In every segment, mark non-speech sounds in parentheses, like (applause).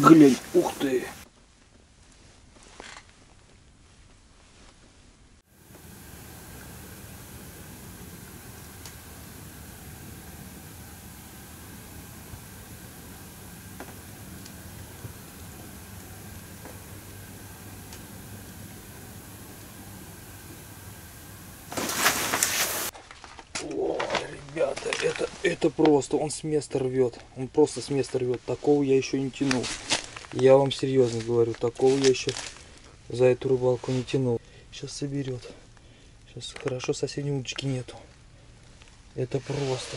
глянь, ух ты. Это, это просто, он с места рвет. Он просто с места рвет. Такого я еще не тянул. Я вам серьезно говорю, такого я еще за эту рыбалку не тянул. Сейчас соберет. Сейчас хорошо соседней удочки нету. Это просто.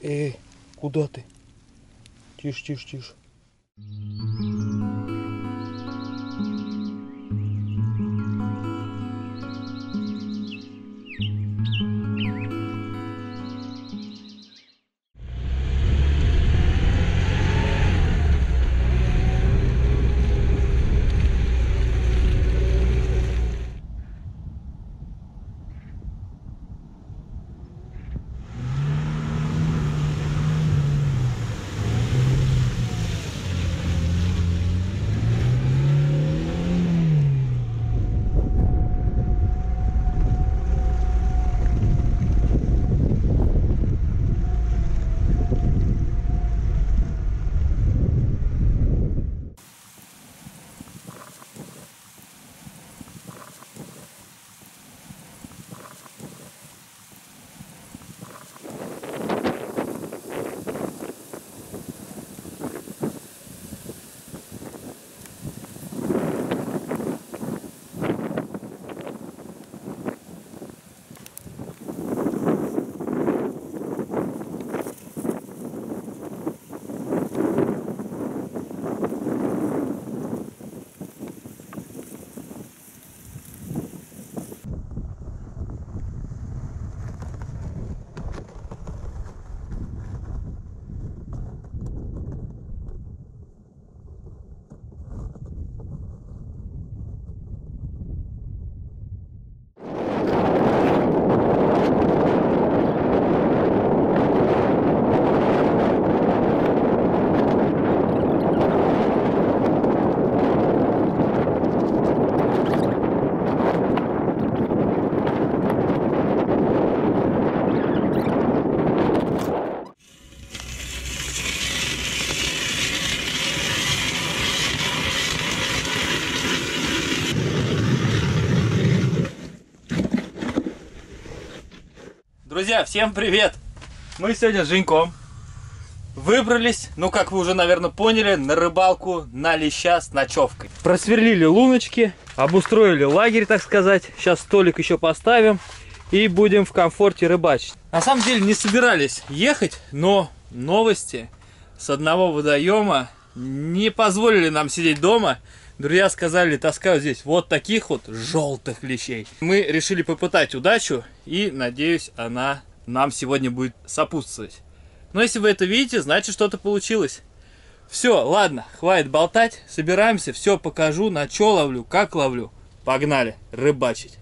Эй, куда ты? Тише, тише, тише. Друзья, всем привет! Мы сегодня с Женьком выбрались, ну как вы уже, наверное, поняли, на рыбалку на леща с ночевкой. Просверлили луночки, обустроили лагерь, так сказать. Сейчас столик еще поставим и будем в комфорте рыбачить. На самом деле не собирались ехать, но новости с одного водоема не позволили нам сидеть дома. Друзья сказали, таскают здесь вот таких вот желтых лещей. Мы решили попытать удачу и, надеюсь, она нам сегодня будет сопутствовать. Но если вы это видите, значит что-то получилось. Все, ладно, хватит болтать, собираемся, все покажу, на что ловлю, как ловлю. Погнали, рыбачить.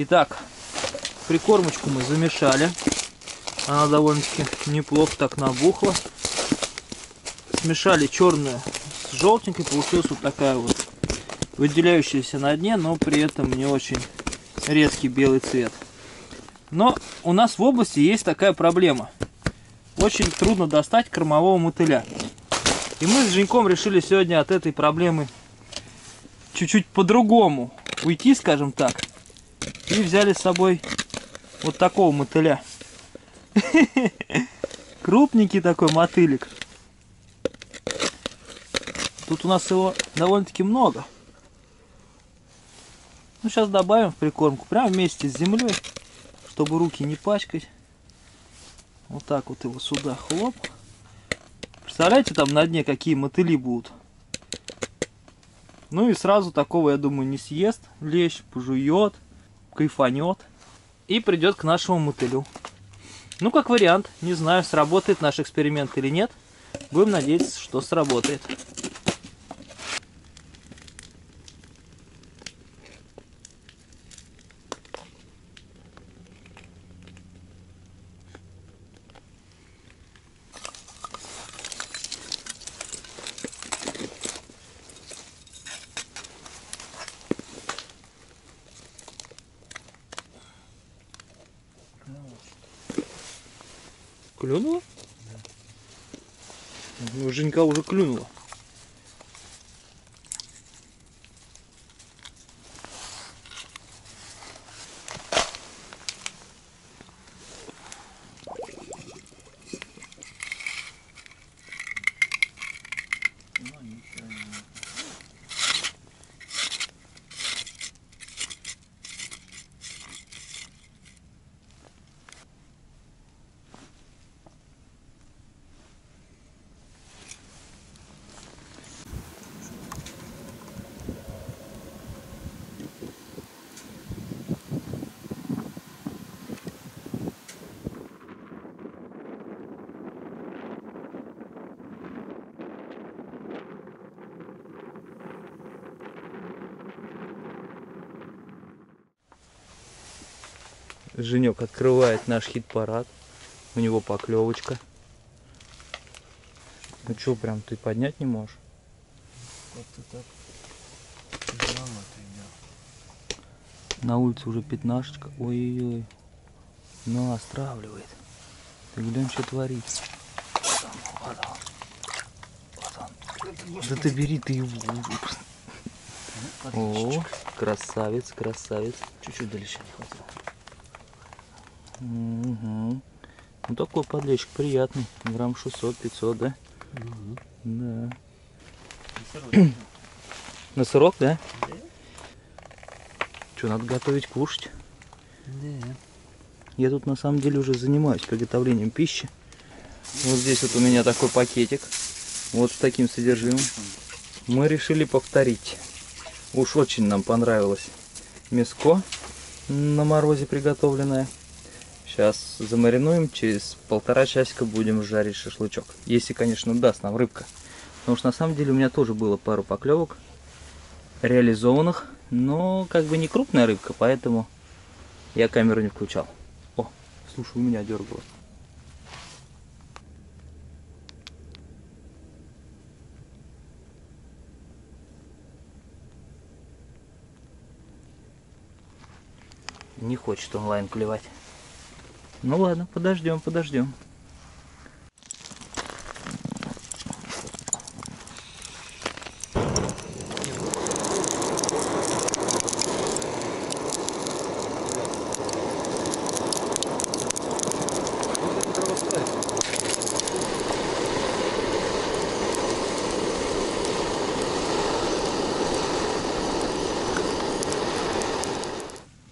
Итак, прикормочку мы замешали. Она довольно-таки неплохо так набухла. Смешали черную с желтенькой. Получилась вот такая вот выделяющаяся на дне, но при этом не очень резкий белый цвет. Но у нас в области есть такая проблема. Очень трудно достать кормового мотыля. И мы с Женьком решили сегодня от этой проблемы чуть-чуть по-другому уйти, скажем так. И взяли с собой вот такого мотыля. (laughs) Крупненький такой мотылик. Тут у нас его довольно-таки много. Ну, сейчас добавим в прикормку, прямо вместе с землей, чтобы руки не пачкать. Вот так вот его сюда хлоп. Представляете, там на дне какие мотыли будут. Ну и сразу такого, я думаю, не съест лещ, пожует, кайфанет и придет к нашему мотылю. Ну, как вариант. Не знаю, сработает наш эксперимент или нет. Будем надеяться, что сработает. Клюнула? Ну, Женька уже клюнула. Женек открывает наш хит-парад. У него поклевочка. Ну что, прям ты поднять не можешь? Так. Идет. На улице уже пятнашечка. Ой-ой-ой. Ну, остравливает. Ты глянь, что творит. Вот он, вот он. Вот он. Да ты бери, ты его. О, красавец, красавец. Чуть-чуть дальше не хватило. Угу. Ну такой подлещик приятный. Грамм 600-500, да? Да. На сырок, да? Что, надо готовить кушать? Да. Я тут на самом деле уже занимаюсь приготовлением пищи. Вот здесь вот у меня такой пакетик. Вот с таким содержимым. Мы решили повторить. Уж очень нам понравилось мяско на морозе приготовленное. Сейчас замаринуем, через полтора часика будем жарить шашлычок. Если, конечно, даст нам рыбка. Потому что на самом деле у меня тоже было пару поклевок реализованных. Но как бы не крупная рыбка, поэтому я камеру не включал. О, слушай, у меня дергало. Не хочет онлайн клевать. Ну ладно, подождем, подождем.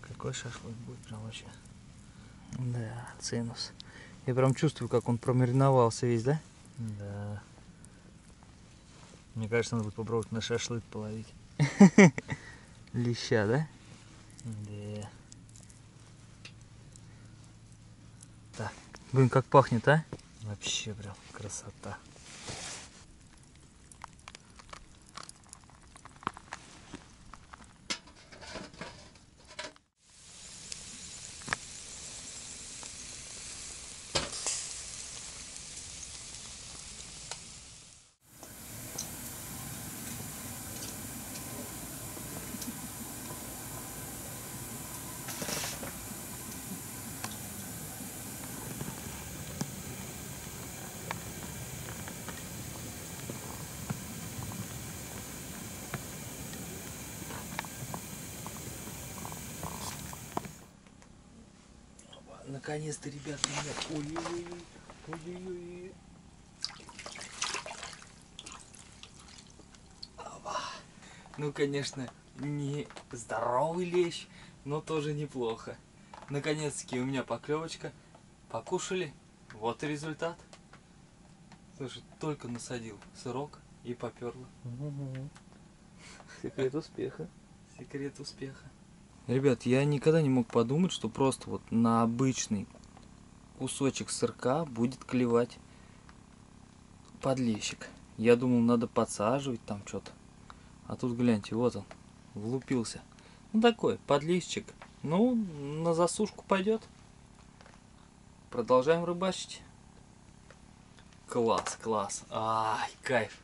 Какой шашлык будет прям вообще? Да, цинус. Я прям чувствую, как он промариновался весь, да? Да. Мне кажется, надо будет попробовать на шашлык половить. (laughs) Леща, да? Да. Блин, как пахнет, а? Вообще прям красота. Наконец-то, ребята, у меня... Ой-ой-ой. Ну, конечно, не здоровый лещ, но тоже неплохо. Наконец-таки у меня поклевочка. Покушали. Вот и результат. Слушай, только насадил сырок и поперло. Секрет успеха. Секрет успеха. Ребят, я никогда не мог подумать, что просто вот на обычный кусочек сырка будет клевать подлещик. Я думал, надо подсаживать там что-то. А тут гляньте, вот он, влупился. Ну такой, подлещик. Ну, на засушку пойдет. Продолжаем рыбачить. Класс, класс. Ай, кайф.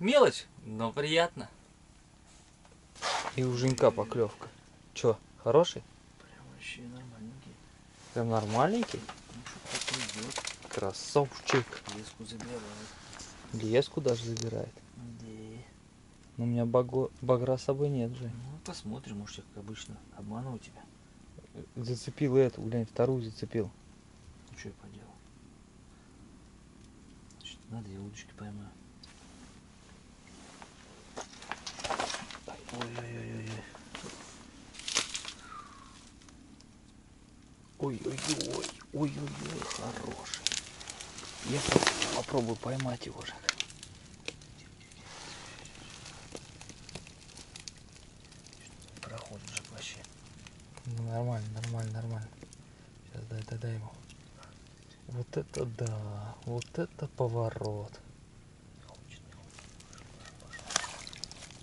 Мелочь, но приятно. И у Женька поклевка. Чё, хороший? Прям вообще нормальненький. Прям нормальненький? Ну? Красавчик. Леску забирает. Леску даже забирает. Да. Но у меня баго- багра с собой нет же. Ну посмотрим, может я как обычно обманываю тебя. Зацепил эту, глянь, вторую зацепил. Ну что я поделал? Значит, на две удочки поймаю. Ой-ой-ой-ой. Ой-ой-ой, ой-ой-ой, хороший. Я по- попробую поймать его же. Проходит же вообще. Ну, нормально, нормально, нормально. Сейчас дай, дай, дай ему. Вот это да, вот это поворот.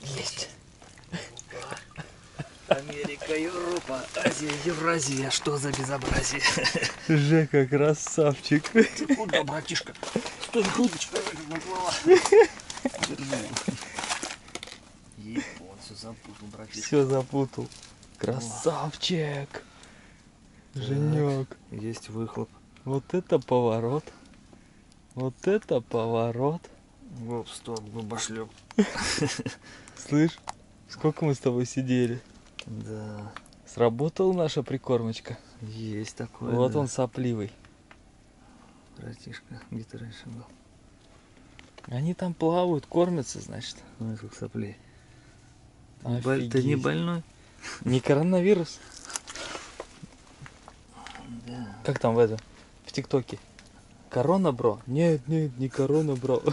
Есть. Америка, Европа, Азия, Евразия. Что за безобразие? Жека, красавчик. Куда, братишка? Стой, удочка. Япон, все запутал, братишка. Все запутал. Красавчик. Женек. Есть выхлоп. Вот это поворот. Вот это поворот. Гоп, стоп, губошлеп. Слышь, сколько мы с тобой сидели? Да, Сработала наша прикормочка. есть такое. вот да. он сопливый. Братишка, где ты раньше был? Они там плавают, кормятся, значит. Ну, как соплей. Боль- Ты не Офигеть. больной? Не коронавирус? Да. Как там в этом? В ТикТоке? Корона, бро? Нет, нет, не корона, бро. (laughs)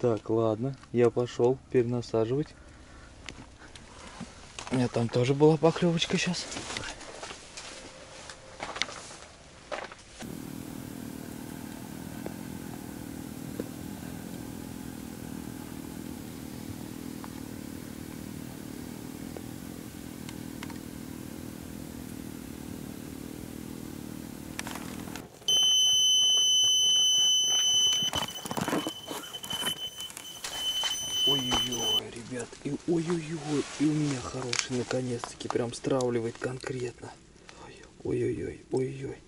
Так, ладно, я пошел перенасаживать. У меня там тоже была поклевочка сейчас. Ой-ой-ой, ребят, и ой-ой-ой, и у меня хороший наконец-таки прям стравливает конкретно. Ой-ой-ой, ой-ой.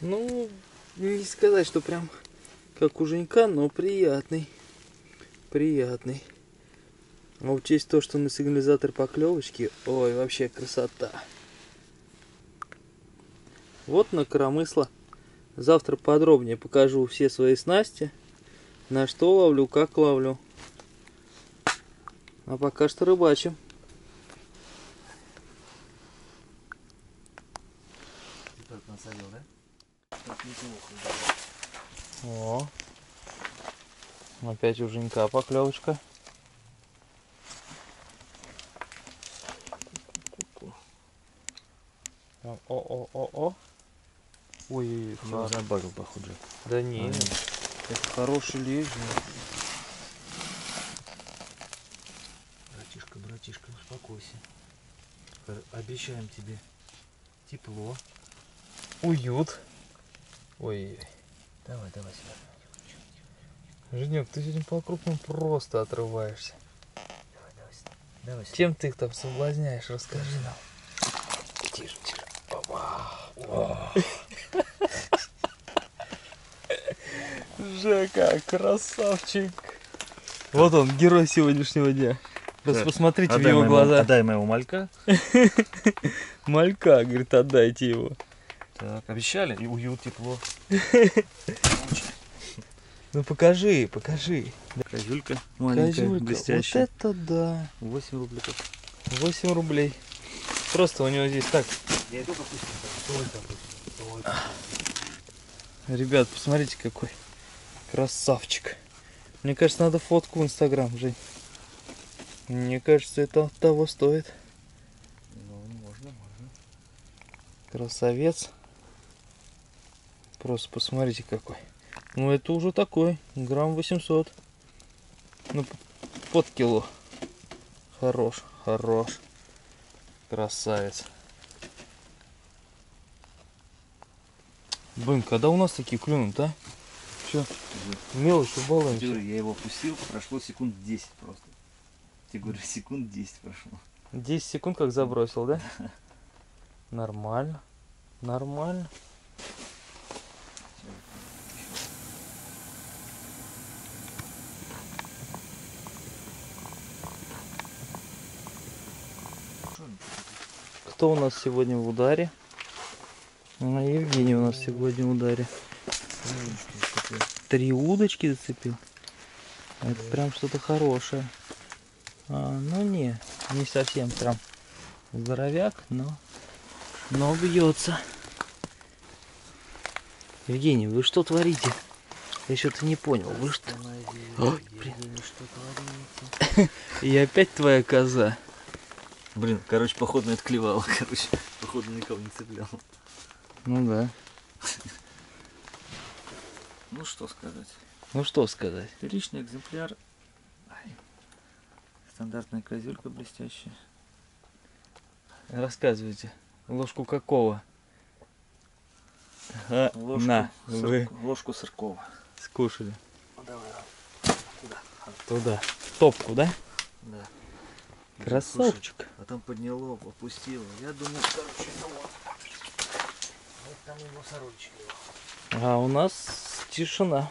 Ну, не сказать, что прям как у Женька, но приятный. Приятный. А учесть то, что на сигнализатор поклевочки, ой, вообще красота. Вот на коромысло. Завтра подробнее покажу все свои снасти, на что ловлю, как ловлю. А пока что рыбачим. Ты как насадил, да? Так неплохо, да. О, опять у Женька поклевочка. О-о-о-о-о. Ой-ой-ой, Ну, хар- забагал, походу. Да не, это хороший лещ. Братишка, братишка, успокойся. Обещаем тебе тепло. Уют. Ой, Давай, давай сюда. Женек, ты сегодня по крупному просто отрываешься. Давай, давай сюда. Давай сюда. Чем ты их там соблазняешь, расскажи нам. Тише, тише. Жека, красавчик. Вот он, герой сегодняшнего дня. Просто Так, посмотрите в Отдай его моему- глаза. Отдай моего малька. (laughs) Малька, говорит, отдайте его. Так, обещали? И уют, тепло. (laughs) Ну покажи, покажи. Козюлька маленькая, Козюлька, блестящая. Вот это да. 8 рубликов. 8 рублей. Просто у него здесь так. Я иду попустим. Только опустим. Только. Ребят, посмотрите какой. Красавчик. Мне кажется, надо фотку в Инстаграм, Жень. Мне кажется, это того стоит. Ну, можно, можно. Красавец. Просто посмотрите какой. Ну, это уже такой. Грамм 800. Ну, под кило. Хорош, хорош. Красавец. Блин, когда у нас такие клюнут, а? Все мелочь? Говорю, я его опустил, прошло секунд 10 просто. Тебе говорю, секунд 10 прошло. 10 секунд как забросил, да? Нормально. Нормально. Кто у нас сегодня в ударе? А, Евгений у нас сегодня в ударе. Три удочки зацепил. Это прям что-то хорошее. А, ну не, не совсем прям здоровяк, но, но бьется. Евгений, вы что творите? Я что-то не понял. Вы что? Ой, блин. (laughs) И опять твоя коза. Блин, короче, походу это клевало, (laughs) короче. Походу никого не цеплял. Ну да. (laughs) Ну что сказать. Ну что сказать? Вторичный экземпляр. Ай. Стандартная козелька блестящая. Рассказывайте. Ложку какого? Ага, Ложку, на, сыр- вы ложку сыркова. скушали. Ну, давай. Туда. В Топку, да? Да. Красавчик. А там подняло, опустило. Я думал, короче, ну вот. Вот там его сорочек. А у нас тишина.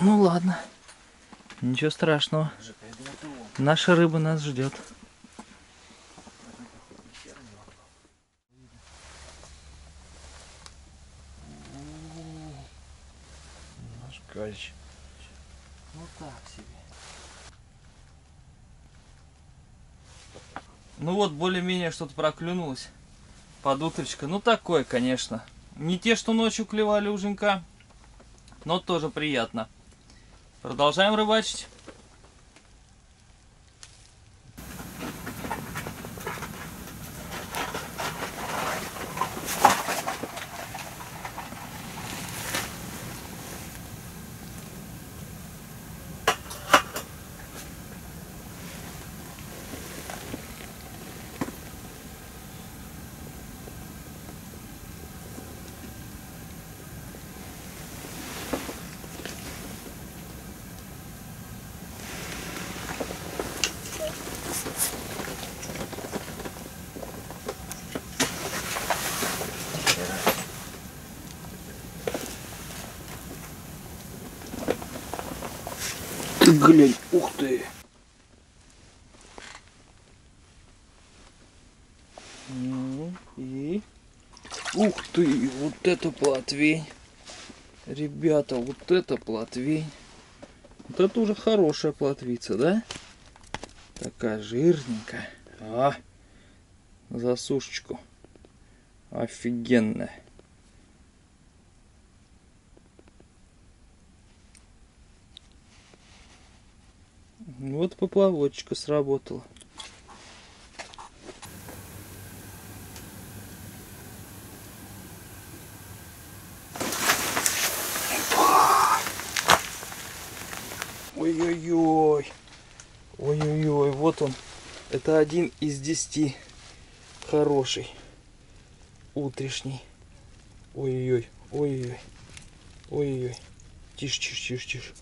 Ну ладно. Ничего страшного. Наша рыба нас ждет. Наш кач. Ну так себе. Ну вот, более-менее что-то проклюнулось. Под утречко. Ну такое, конечно. Не те, что ночью клевали у Женька. Но тоже приятно. Продолжаем рыбачить. Ты глянь, ух ты. Ну и... Ух ты, вот это плотвень. Ребята, вот это плотвень. Вот это уже хорошая плотвица, да? Такая жирненькая. А, засушечку. Офигенная. Вот поплавочка сработала. Ой-ой-ой. Ой-ой-ой, вот он. Это один из десяти. Хороший. Утрешний. Ой-ой-ой. Ой-ой-ой. Ой-ой-ой. Тише, тише, тише, тише.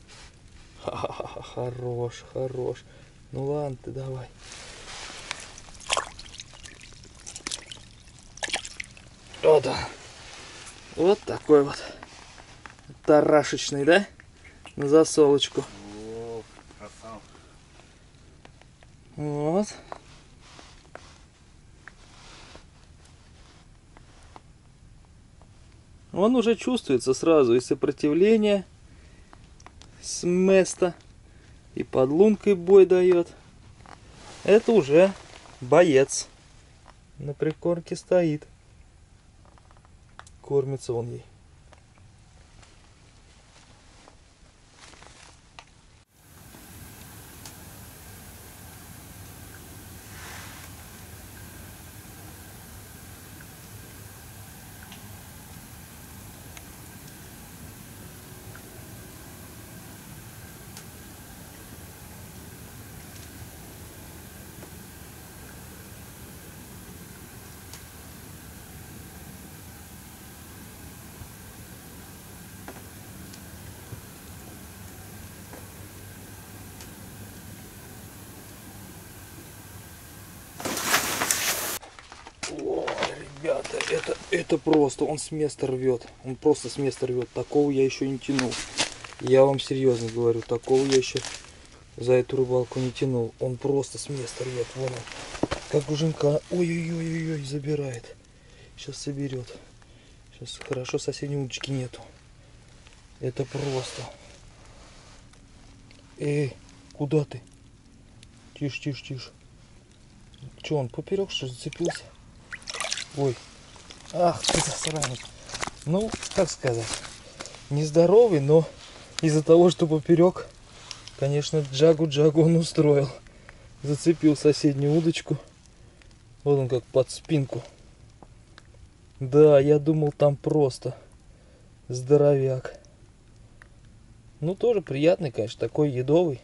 Ха-ха-ха. Хорош, хорош. Ну ладно, ты давай. Вот он. Вот такой вот. Тарашечный, да? На засолочку. О, красава. Вот. Он уже чувствуется сразу и сопротивление с места, и под лункой бой дает. Это уже боец. На прикормке стоит. Кормится он ей. Ребята, это, это просто, он с места рвет. Он просто с места рвет. Такого я еще не тянул. Я вам серьезно говорю, такого я еще за эту рыбалку не тянул. Он просто с места рвет. Вон он. Как пружинка. Ой-ой-ой-ой, забирает. Сейчас соберет. Сейчас хорошо соседней удочки нету. Это просто. Эй, куда ты? Тише, тише, тише. Че, он поперек что зацепился? Ой. Ах ты засранец. Ну, как сказать. Нездоровый, но из-за того, что поперек, конечно, джагу-джагу он устроил. Зацепил соседнюю удочку. Вот он как под спинку. Да, я думал там просто здоровяк. Ну, тоже приятный, конечно, такой едовый.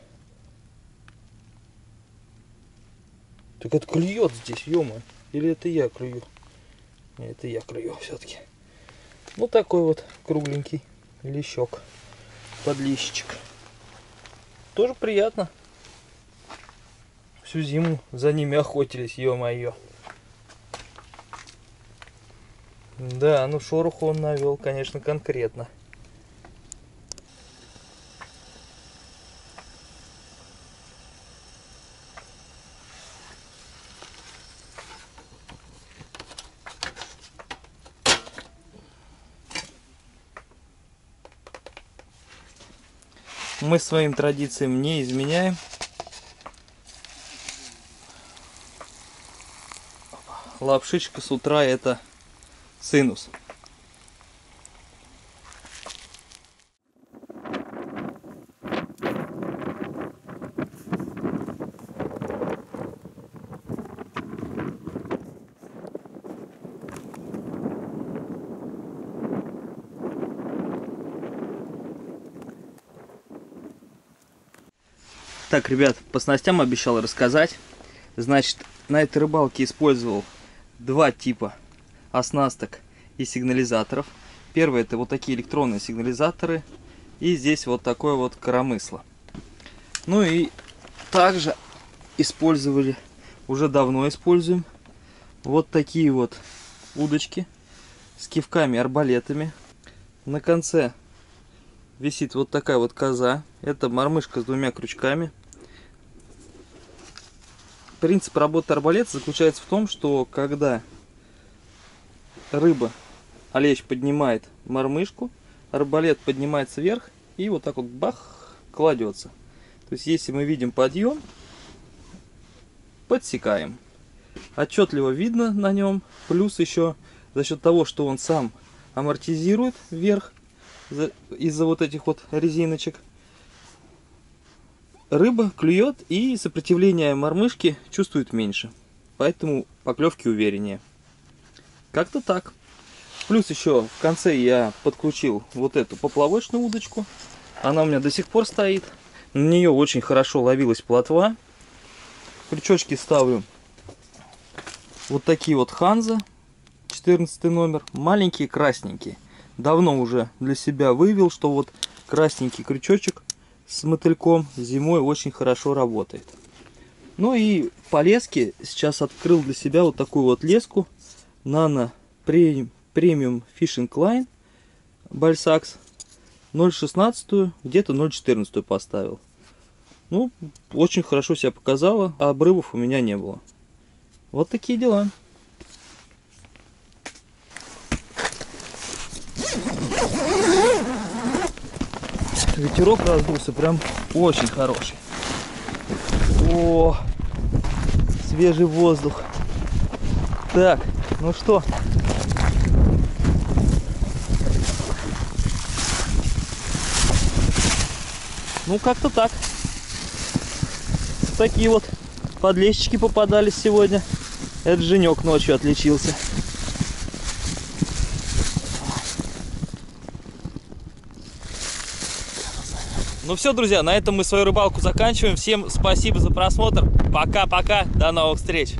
Так это клюет здесь, ё Или это я клюю? Это я клюю все-таки. Ну, такой вот кругленький лещок. Подлещичек. Тоже приятно. Всю зиму за ними охотились, ё-моё. Да, ну шороху он навел, конечно, конкретно. Мы своим традициям не изменяем. Лапшичка с утра это синус. Так, ребят, по снастям обещал рассказать. Значит, на этой рыбалке использовал два типа оснасток и сигнализаторов. Первый это вот такие электронные сигнализаторы. И здесь вот такое вот коромысло. Ну и также использовали, уже давно используем, вот такие вот удочки с кивками, арбалетами. На конце висит вот такая вот коза. Это мормышка с двумя крючками. Принцип работы арбалета заключается в том, что когда рыба, олещ поднимает мормышку, арбалет поднимается вверх и вот так вот бах, кладется. То есть если мы видим подъем, подсекаем. Отчетливо видно на нем, плюс еще за счет того, что он сам амортизирует вверх из-за вот этих вот резиночек, рыба клюет и сопротивление мормышки чувствует меньше. Поэтому поклевки увереннее. Как-то так. Плюс еще в конце я подключил вот эту поплавочную удочку. Она у меня до сих пор стоит. На нее очень хорошо ловилась плотва. Крючочки ставлю вот такие вот Ханза. 14 номер. Маленькие, красненькие. Давно уже для себя вывел, что вот красненький крючочек с мотыльком зимой очень хорошо работает. Ну и по леске сейчас открыл для себя вот такую вот леску Nano Premium Fishing Line Бальсакс 0.16, где-то 0.14 поставил. Ну, очень хорошо себя показала, а обрывов у меня не было. Вот такие дела. Ветерок раздулся прям очень хороший. О, свежий воздух. Так, ну что? Ну, как-то так. Такие вот подлещики попадались сегодня. Это Женек ночью отличился. Ну все, друзья, на этом мы свою рыбалку заканчиваем. Всем спасибо за просмотр. Пока-пока. До новых встреч.